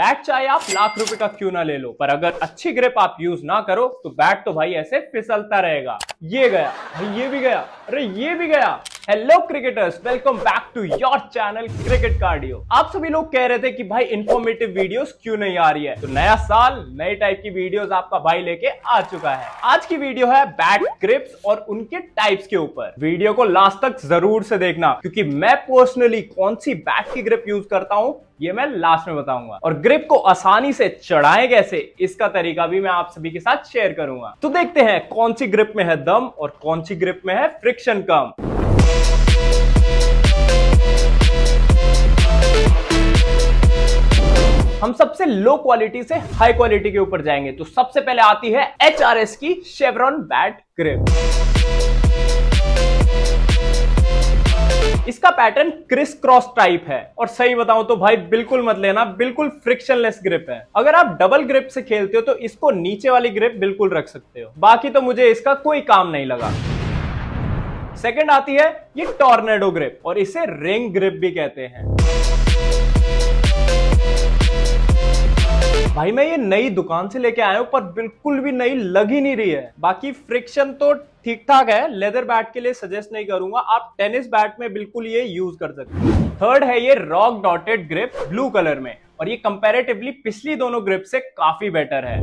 Bat चाहे आप लाख रुपए का क्यों ना ले लो, पर अगर अच्छी ग्रिप आप यूज़ ना करो तो बैट तो भाई ऐसे फिसलता रहेगा। ये गया, भाई ये भी गया, अरे ये भी गया। Hello cricketers welcome back to your channel cricket cardio आप सभी लोग कह रहे थे कि भाई इंफॉर्मेटिव वीडियोस क्यों नहीं आ रही है? तो नया साल, नए टाइप की वीडियोस आपका भाई लेके आ चुका है। आज की वीडियो है बैट ग्रिप्स और उनके टाइप्स के ऊपर। वीडियो को लास्ट तक ज़रूर से देखना, क्योंकि मैं पर्सनली कौन सी बैट की ग्रिप यूज़ करता हूँ, ये मैं लास्ट में बताऊँगा। और ग्रिप को आसानी से चढ़ाए कैसे, इसका तरीका भी मैं आप सभी के साथ शेयर करूँगा। तो देखते हैं कौन सी ग्रिप में है दम और कौन सी ग्रिप में है फ्रिक्शन कम। हम सबसे लो क्वालिटी से हाई क्वालिटी के ऊपर जाएँगे। तो सबसे पहले आती है एचआरएस की शेवरॉन बैट ग्रिप इसका पैटर्न क्रिस क्रॉस टाइप है। और सही बताऊँ तो भाई बिल्कुल मत लेना, बिल्कुल फ्रिक्शनलेस ग्रिप है। अगर आप डबल ग्रिप से खेलते हो तो इसको नीचे वाली ग्रिप बिल्कुल रख सकते हो। बाकी तो मुझे इसका कोई काम नहीं लगा। सेकंड आती है ये टॉर्नेडो ग्रिप और इसे रिंग ग्रिप भी कहते हैं। भाई, मैं ये नई दुकान से लेके आया हूँ, पर बिल्कुल भी नई लग ही नहीं रही है। बाकी फ्रिक्शन तो ठीक ठाक है लेदर बैट के लिए सजेस्ट नहीं करूँगा। आप टेनिस बैट में बिल्कुल ये यूज़ कर सकते थर्ड है ये rock dotted grip blue colour में। और ये कंपेरेटिवली पिछली दोनों ग्रिप से काफ़ी बेटर है।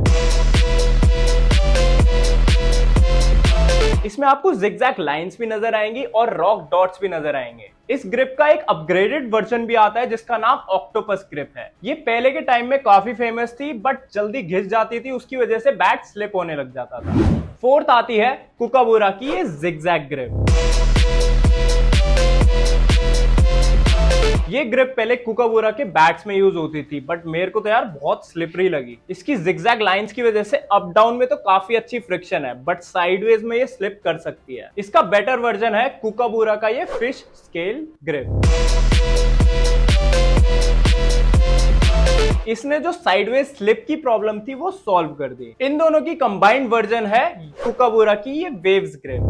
इसमें आपको जिग्जैक लाइंस भी नज़र आएँगी और रॉक डॉट्स भी नज़र आएँगे। इस ग्रिप का एक अपग्रेडेड वर्जन भी आता है, जिसका नाम ऑक्टोपस ग्रिप है। ये पहले के टाइम में काफ़ी फ़ेमस थी बट जल्दी घिस जाती थी, उसकी वजह से बैट स्लिप होने लग जाता था। फोर्थ आती है कुकाबूरा की ये जिग्जैक ग्रिप ये ग्रिप पहले कुकाबूरा के बैट्स में यूज़ होती थी बट मेरे को तो यार बहुत स्लिपरी लगी। इसकी जिग्जैग लाइंस की वजह से अप डाउन में तो काफ़ी अच्छी फ्रिक्शन है बट साइडवेज में ये स्लिप कर सकती है। इसका बेटर वर्जन है कुकाबूरा का ये फ़िश स्केल ग्रिप इसने जो साइडवेज स्लिप की प्रॉब्लम थी, वो सॉल्व कर दी। इन दोनों की कंबाइंड वर्जन है कुकाबूरा की ये वेव्स ग्रिप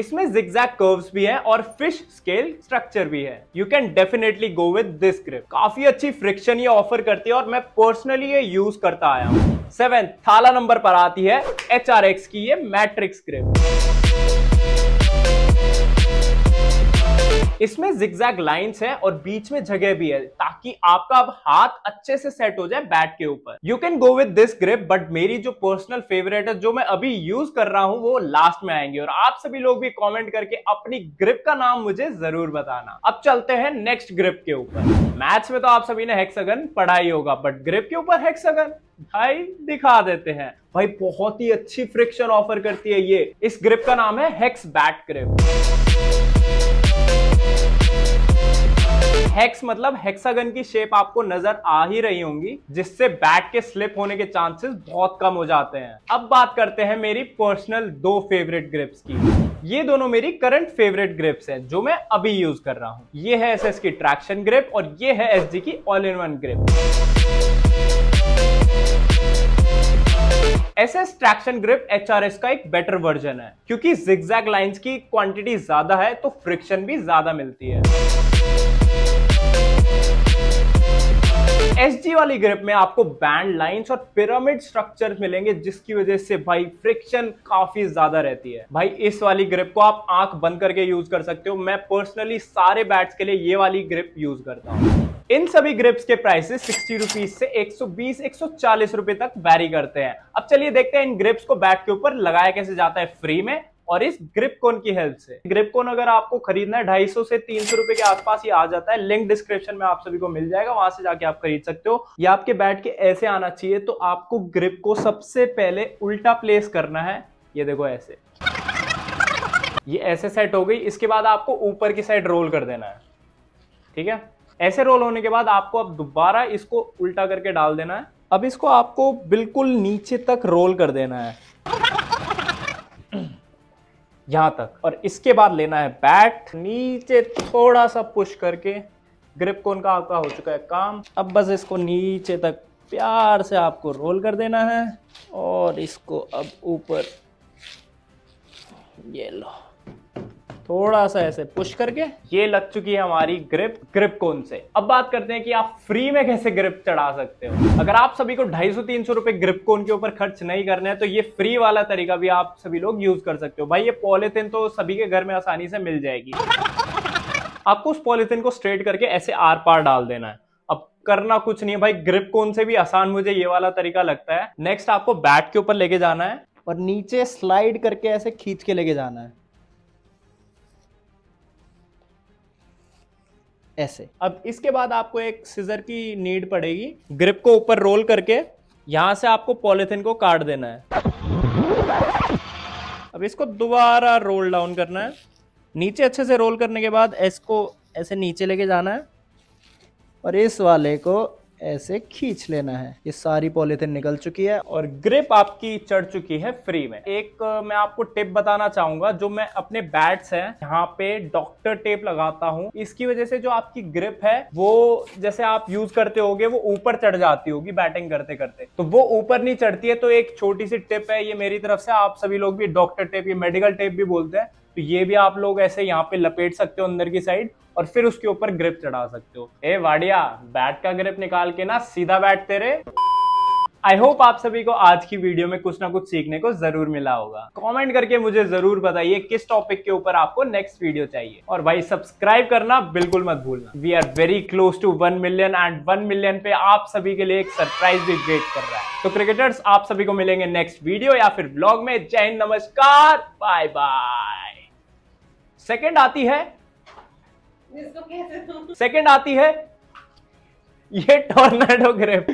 इसमें जिग्जैक कर्व्स भी है और फ़िश स्केल स्ट्रक्चर भी है। You can definitely go with this grip काफ़ी अच्छी फ्रिक्शन ये ऑफ़र करती है और मैं पर्सनली ये यूज़ करता आया हूँ। सेवन थाला नंबर पर आती है एचआरएक्स की ये मैट्रिक्स ग्रिप इसमें जिग्जैग लाइंस है और बीच में जगह भी है, ताकि आपका अब हाथ अच्छे से सेट हो जाए बैट के ऊपर। You can go with this grip but मेरी जो पर्सनल फेवरेट है, जो मैं अभी यूज़ कर रहा हूँ, वो लास्ट में आएँगे। और आप सभी लोग भी कमेंट करके अपनी ग्रिप का नाम मुझे ज़रूर बताना। अब चलते हैं नेक्स्ट ग्रिप के ऊपर। मैथ्स में तो आप सभी ने हेक्सागन पढ़ा ही होगा बट ग्रिप के ऊपर हेक्सागन भाई दिखा देते हैं। भाई बहुत ही अच्छी फ्रिक्शन ऑफ़र करती है ये। इस ग्रिप का नाम है हेक्स बैट ग्रिप हेक्स मतलब हेक्सागन की शेप आपको नज़र आ ही रही होंगी, जिससे बैट के स्लिप होने के चांसेस बहुत कम हो जाते हैं। अब बात करते हैं मेरी पर्सनल दो फेवरेट ग्रिप्स की। ये दोनों मेरी करंट फेवरेट ग्रिप्स हैं, जो मैं अभी यूज़ कर रहा हूँ। ये है एस की ट्रैक्शन ग्रिप और ये है एसजी की all in one grip S S traction grip H R S का एक बेटर वर्जन है, क्योंकि जिग्जैग लाइंस की क्वांटिटी ज़्यादा है तो फ्रिक्शन भी ज़्यादा मिलती है। एसजी वाली ग्रिप में आपको बैंड लाइंस और पिरामिड स्ट्रक्चर मिलेंगे, जिसकी वजह से भाई फ्रिक्शन काफ़ी ज़्यादा रहती है। भाई इस वाली ग्रिप को आप आँख बंद करके यूज़ कर सकते हो। मैं पर्सनली सारे बैट्स के लिए ये वाली ग्रिप यूज़ करता हूँ। इन सभी ग्रिप्स के प्राइसेस सिक्सटी रुपीज़ से 120 140 रुपए तक वैरी करते हैं। अब चलिए देखते हैं इन ग्रिप्स को बैट के ऊपर लगाया कैसे जाता है फ्री में। और इस ग्रिप कोन की हेल्प से। ग्रिप कोन अगर आपको खरीदना है, ढाई सौ से तीन सौ रुपए के आसपास ही आ जाता है। लिंक डिस्क्रिप्शन में आप सभी को मिल जाएगा, वहाँ से जाके आप खरीद सकते हो। ये आपके बैट के ऐसे आना चाहिए तो आपको ग्रिप को सबसे पहले उल्टा प्लेस करना है। ये देखो ऐसे। ये ऐसे सेट हो गई, इसके बाद आपको ऊपर की साइड रोल कर देना है। ठीक है? ऐसे रोल होने के बाद आपको अब दोबारा इसको उल्टा करके डाल देना है। अब इसको आपको बिल्कुल नीचे तक रोल कर देना है। यहाँ तक। और इसके बाद लेना है बैट। नीचे थोड़ा सा पुश करके। ग्रिप कोन का आपका हो चुका है काम। अब बस इसको नीचे तक प्यार से आपको रोल कर देना है। और इसको अब ऊपर ये लो। थोड़ा सा ऐसे पुश करके। ये लग चुकी है हमारी ग्रिप ग्रिप कौन से? अब बात करते हैं कि आप फ्री में कैसे ग्रिप चढ़ा सकते हो। अगर आप सभी को ढाई सौ, तीन सौ रुपए ग्रिप कोन के ऊपर खर्च नहीं करने हैं तो ये फ्री वाला तरीका भी आप सभी लोग यूज़ कर सकते हो। भाई, ये पॉलिथिन तो सभी के घर में आसानी से मिल जाएगी। आपको उस पॉलिथिन को स्ट्रेट करके ऐसे आर पार डाल देना है। अब करना कुछ नहीं है। भाई ग्रिप कोन से भी आसान मुझे ये वाला तरीका लगता है। नेक्स्ट आपको बैट के ऊपर लेके जाना है। और नीचे स्लाइड करके ऐसे खींच के लेके जाना है। ऐसे। अब इसके बाद आपको एक सीजर की नीड पड़ेगी। ग्रिप को ऊपर रोल करके यहाँ से आपको पॉलिथिन को काट देना है। अब इसको दोबारा रोल डाउन करना है। नीचे अच्छे से रोल करने के बाद इसको ऐसे नीचे लेके जाना है। और इस वाले को ऐसे खींच लेना है। ये सारी पॉलिथिन निकल चुकी है और ग्रिप आपकी चढ़ चुकी है फ्री में। एक, मैं आपको टिप बताना चाहूँगा, जो मैं अपने बैट्स है, यहाँ पे डॉक्टर टेप लगाता हूँ। इसकी वजह से जो आपकी ग्रिप है, वो जैसे आप यूज़ करते होगे, वो ऊपर चढ़ जाती होगी बैटिंग करते करते तो वो ऊपर नहीं चढ़ती है तो एक छोटी सी टिप है, ये मेरी तरफ़ से, आप सभी लोग भी डॉक्टर टेप, ये मेडिकल टेप भी बोलते हैं। तो ये भी आप लोग ऐसे यहाँ पे लपेट सकते हो अंदर की साइड और फिर उसके ऊपर ग्रिप चढ़ा सकते हो। ए, वाडिया बैट का ग्रिप निकाल के ना सीधा बैठ तेरे। आई होप आप सभी को आज की वीडियो में कुछ ना कुछ सीखने को ज़रूर मिला होगा। कमेंट करके मुझे ज़रूर बताइए किस टॉपिक के ऊपर आपको नेक्स्ट वीडियो चाहिए। और भाई सब्सक्राइब करना बिल्कुल मत भूलना। We are very close to one million and one million पे आप सभी के लिए एक सरप्राइज़ भी वेट कर रहा है। तो क्रिकेटर्स आप सभी को मिलेंगे नेक्स्ट वीडियो या फिर ब्लॉग में। जय नमस्कार। बाय बाय सेकेंड आती है। सेकंड आती है। ये टोर्नाडो ग्रिप।